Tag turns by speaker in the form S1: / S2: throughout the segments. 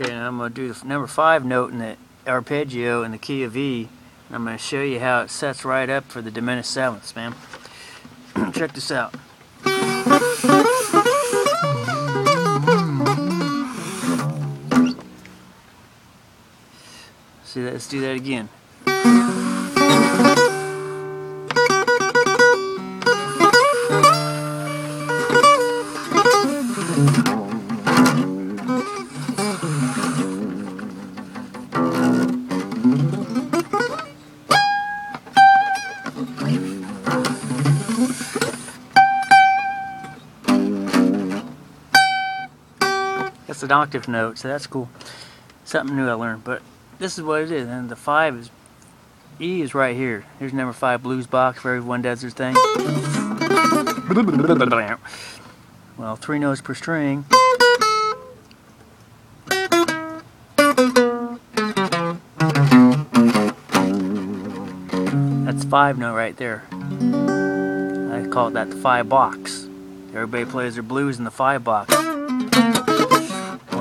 S1: Okay, now I'm going to do the number five note in the arpeggio in the key of E. And I'm going to show you how it sets right up for the diminished sevenths, man. Check this out. See that? Let's do that again. That's an octave note, so that's cool. Something new I learned, but this is what it is. And the five is E is right here. Here's number five blues box where everyone does their thing. Well, three notes per string. That's five note right there. I call it that the five box. Everybody plays their blues in the five box. One,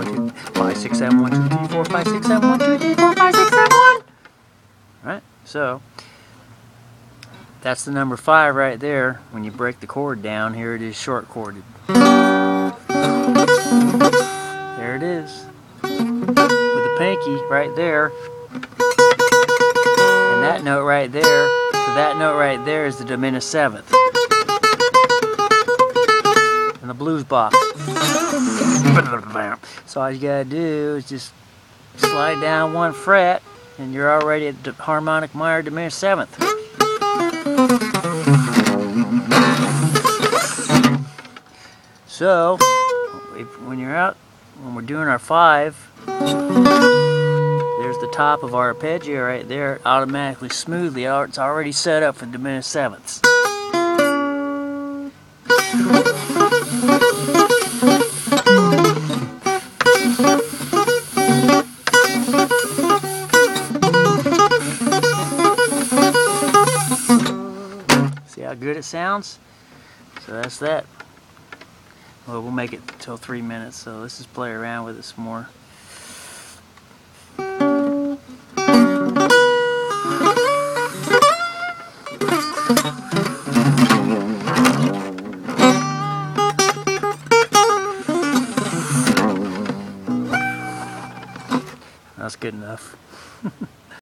S1: two, five, six, seven, one, two, three, four, five, six, seven, one, two, three, four, five, six, seven, one. Right? So that's the number five right there. When you break the chord down, here it is short chorded. There it is. With the pinky right there. And that note right there. So that note right there is the diminished seventh. Blues box. So all you gotta do is just slide down one fret and you're already at the harmonic minor diminished seventh. So, if, when you're out, when we're doing our five, there's the top of our arpeggio right there, automatically, smoothly. It's already set up for diminished sevenths. See how good it sounds? So that's that. Well, we'll make it till three minutes, so let's just play around with it some more. that's good enough.